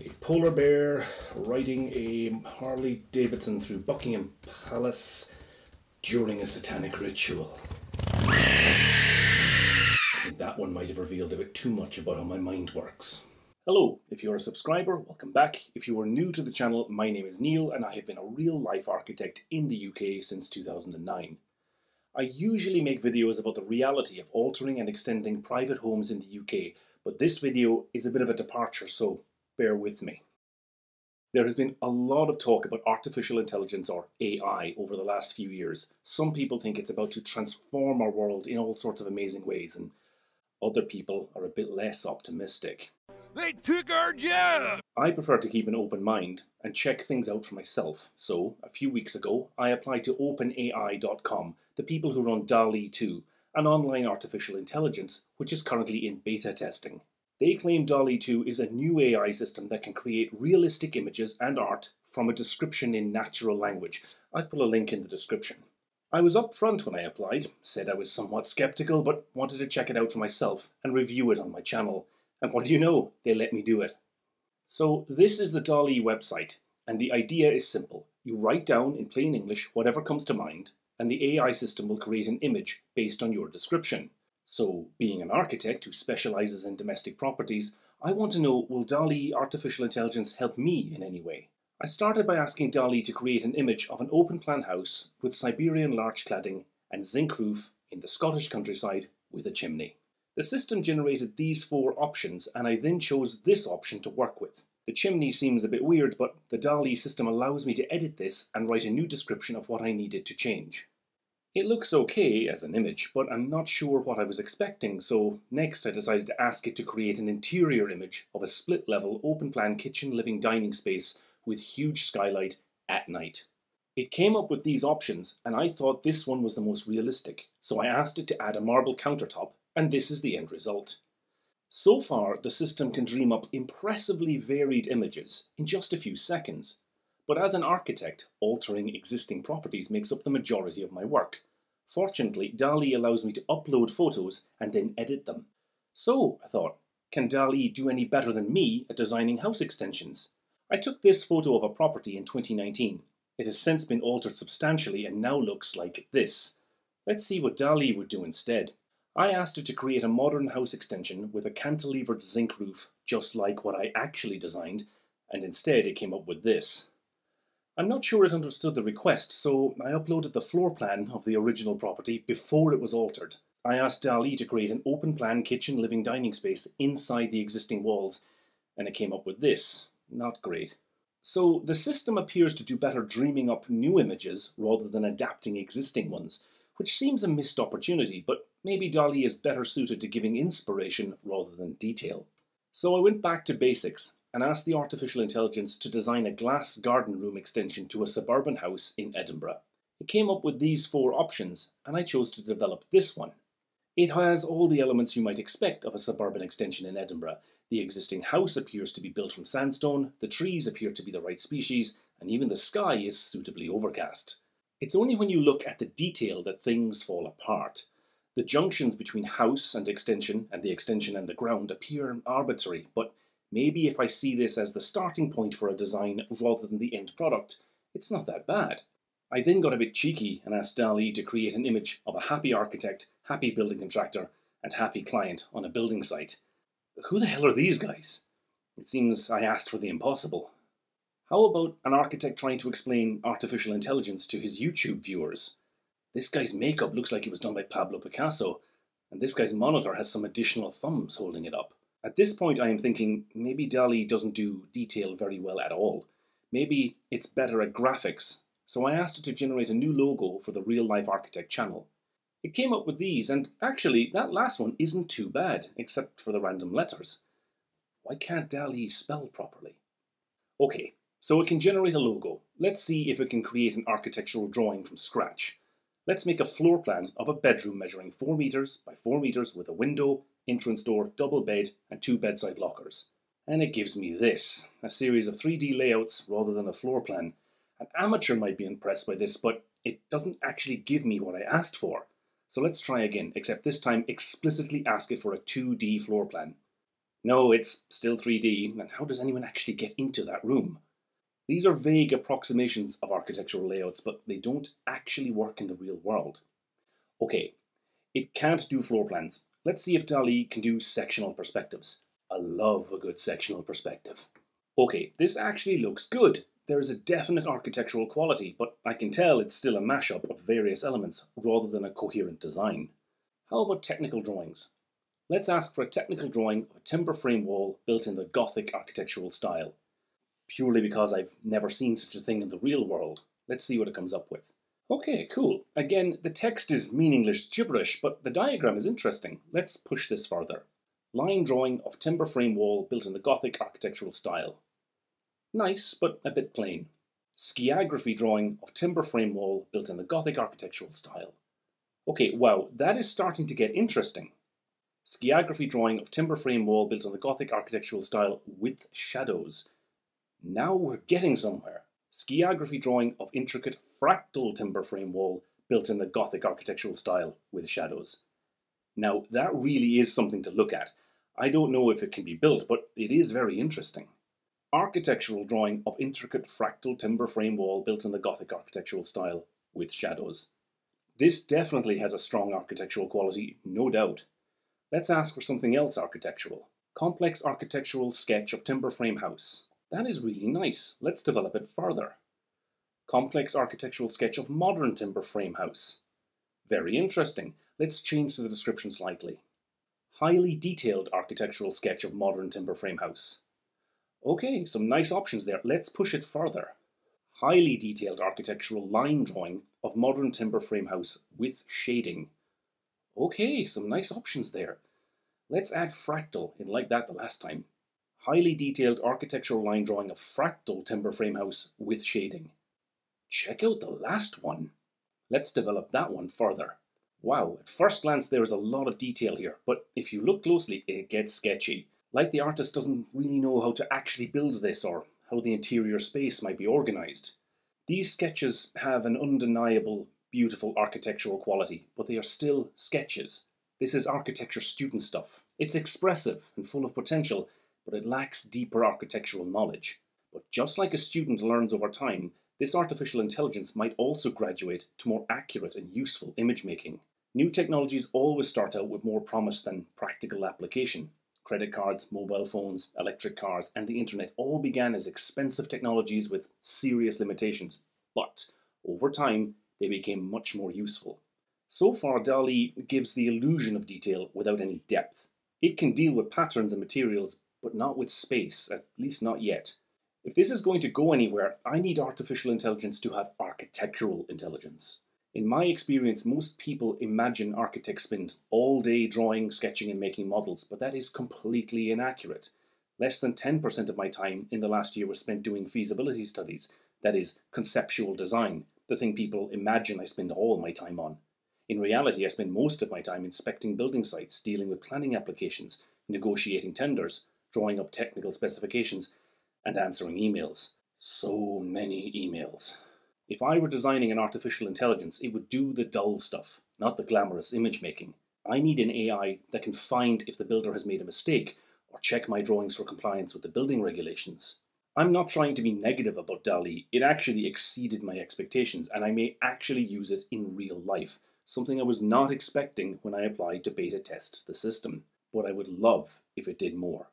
A polar bear riding a Harley Davidson through Buckingham Palace during a satanic ritual. That one might have revealed a bit too much about how my mind works. Hello, if you're a subscriber, welcome back. If you are new to the channel, my name is Neil and I have been a real life architect in the UK since 2009. I usually make videos about the reality of altering and extending private homes in the UK, but this video is a bit of a departure, so bear with me. There has been a lot of talk about artificial intelligence or AI over the last few years. Some people think it's about to transform our world in all sorts of amazing ways, and other people are a bit less optimistic. They took our job! I prefer to keep an open mind and check things out for myself. So, a few weeks ago, I applied to OpenAI.com, the people who run DALL-E 2, an online artificial intelligence which is currently in beta testing. They claim DALL-E 2 is a new AI system that can create realistic images and art from a description in natural language. I've put a link in the description. I was upfront when I applied, said I was somewhat skeptical, but wanted to check it out for myself and review it on my channel. And what do you know? They let me do it. So this is the DALL-E website, and the idea is simple. You write down in plain English whatever comes to mind, and the AI system will create an image based on your description. So, being an architect who specializes in domestic properties, I want to know will DALL-E Artificial Intelligence help me in any way? I started by asking DALL-E to create an image of an open plan house with Siberian larch cladding and zinc roof in the Scottish countryside with a chimney. The system generated these four options and I then chose this option to work with. The chimney seems a bit weird, but the DALL-E system allows me to edit this and write a new description of what I needed to change. It looks okay as an image, but I'm not sure what I was expecting, so next I decided to ask it to create an interior image of a split-level open-plan kitchen living dining space with huge skylight at night. It came up with these options, and I thought this one was the most realistic, so I asked it to add a marble countertop, and this is the end result. So far, the system can dream up impressively varied images in just a few seconds. But as an architect, altering existing properties makes up the majority of my work. Fortunately, DALL-E allows me to upload photos and then edit them. So, I thought, can DALL-E do any better than me at designing house extensions? I took this photo of a property in 2019. It has since been altered substantially and now looks like this. Let's see what DALL-E would do instead. I asked it to create a modern house extension with a cantilevered zinc roof, just like what I actually designed, and instead it came up with this. I'm not sure it understood the request, so I uploaded the floor plan of the original property before it was altered. I asked DALL-E to create an open plan kitchen living dining space inside the existing walls, and it came up with this. Not great. So the system appears to do better dreaming up new images rather than adapting existing ones, which seems a missed opportunity, but maybe DALL-E is better suited to giving inspiration rather than detail. So I went back to basics and asked the artificial intelligence to design a glass garden room extension to a suburban house in Edinburgh. It came up with these four options, and I chose to develop this one. It has all the elements you might expect of a suburban extension in Edinburgh. The existing house appears to be built from sandstone, the trees appear to be the right species, and even the sky is suitably overcast. It's only when you look at the detail that things fall apart. The junctions between house and extension and the extension and the ground appear arbitrary, but maybe if I see this as the starting point for a design rather than the end product, it's not that bad. I then got a bit cheeky and asked DALL-E to create an image of a happy architect, happy building contractor, and happy client on a building site. Who the hell are these guys? It seems I asked for the impossible. How about an architect trying to explain artificial intelligence to his YouTube viewers? This guy's makeup looks like it was done by Pablo Picasso, and this guy's monitor has some additional thumbs holding it up. At this point, I am thinking maybe DALL-E doesn't do detail very well at all. Maybe it's better at graphics, so I asked it to generate a new logo for the Real Life Architect channel. It came up with these, and actually, that last one isn't too bad, except for the random letters. Why can't DALL-E spell properly? Okay, so it can generate a logo. Let's see if it can create an architectural drawing from scratch. Let's make a floor plan of a bedroom measuring 4 meters by 4 meters with a window, entrance door, double bed, and two bedside lockers. And it gives me this, a series of 3D layouts rather than a floor plan. An amateur might be impressed by this, but it doesn't actually give me what I asked for. So let's try again, except this time explicitly ask it for a 2D floor plan. No, it's still 3D, and how does anyone actually get into that room? These are vague approximations of architectural layouts, but they don't actually work in the real world. Okay, it can't do floor plans. Let's see if DALL-E can do sectional perspectives. I love a good sectional perspective. Okay, this actually looks good. There is a definite architectural quality, but I can tell it's still a mashup of various elements rather than a coherent design. How about technical drawings? Let's ask for a technical drawing of a timber frame wall built in the Gothic architectural style. Purely because I've never seen such a thing in the real world. Let's see what it comes up with. Okay, cool. Again, the text is meaningless gibberish, but the diagram is interesting. Let's push this further. Line drawing of timber frame wall built in the Gothic architectural style. Nice, but a bit plain. Skiography drawing of timber frame wall built in the Gothic architectural style. Okay, wow, that is starting to get interesting. Skiography drawing of timber frame wall built in the Gothic architectural style with shadows. Now we're getting somewhere. Skiography drawing of intricate fractal timber frame wall built in the Gothic architectural style with shadows. Now that really is something to look at. I don't know if it can be built, but it is very interesting architectural drawing of intricate fractal timber frame wall built in the Gothic architectural style with shadows. This definitely has a strong architectural quality, no doubt. Let's ask for something else architectural. Complex architectural sketch of timber frame house. That is really nice. Let's develop it further. Complex architectural sketch of modern timber frame house. Very interesting. Let's change the description slightly. Highly detailed architectural sketch of modern timber frame house. Okay, some nice options there. Let's push it further. Highly detailed architectural line drawing of modern timber frame house with shading. Okay, some nice options there. Let's add fractal in like that the last time. Highly detailed architectural line drawing of fractal timber frame house with shading. Check out the last one. Let's develop that one further. Wow, at first glance there is a lot of detail here, but if you look closely it gets sketchy like the artist doesn't really know how to actually build this or how the interior space might be organised. These sketches have an undeniable, beautiful architectural quality, but they are still sketches. This is architecture student stuff. It's expressive and full of potential, but it lacks deeper architectural knowledge. But just like a student learns over time, this artificial intelligence might also graduate to more accurate and useful image making. New technologies always start out with more promise than practical application. Credit cards, mobile phones, electric cars, and the internet all began as expensive technologies with serious limitations, but over time they became much more useful. So far, DALL-E gives the illusion of detail without any depth. It can deal with patterns and materials, but not with space, at least not yet. If this is going to go anywhere, I need artificial intelligence to have architectural intelligence. In my experience, most people imagine architects spend all day drawing, sketching, and making models, but that is completely inaccurate. Less than 10% of my time in the last year was spent doing feasibility studies, that is, conceptual design, the thing people imagine I spend all my time on. In reality, I spend most of my time inspecting building sites, dealing with planning applications, negotiating tenders, drawing up technical specifications, and answering emails. So many emails. If I were designing an artificial intelligence, it would do the dull stuff, not the glamorous image making. I need an AI that can find if the builder has made a mistake or check my drawings for compliance with the building regulations. I'm not trying to be negative about DALL-E. It actually exceeded my expectations, and I may actually use it in real life, something I was not expecting when I applied to beta test the system. But I would love if it did more.